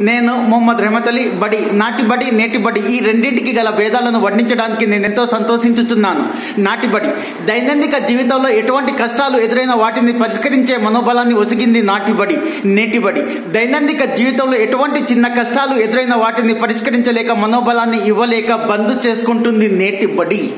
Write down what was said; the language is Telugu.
నేను మొహమ్మద్ రెహమత్ అలీ బడి నాటి బడి నేటి బడి ఈ రెండింటికి గల భేదాలను వర్ణించడానికి నేను ఎంతో సంతోషించుతున్నాను నాటి బడి దైనందిక జీవితంలో ఎటువంటి కష్టాలు ఎదురైన వాటిని పరిష్కరించే మనోబలాన్ని ఒసిగింది నాటి బడి నేటి బడి. దైనందిక జీవితంలో ఎటువంటి చిన్న కష్టాలు ఎదురైన వాటిని పరిష్కరించలేక మనోబలాన్ని ఇవ్వలేక బంద్ చేసుకుంటుంది నేటి బడి.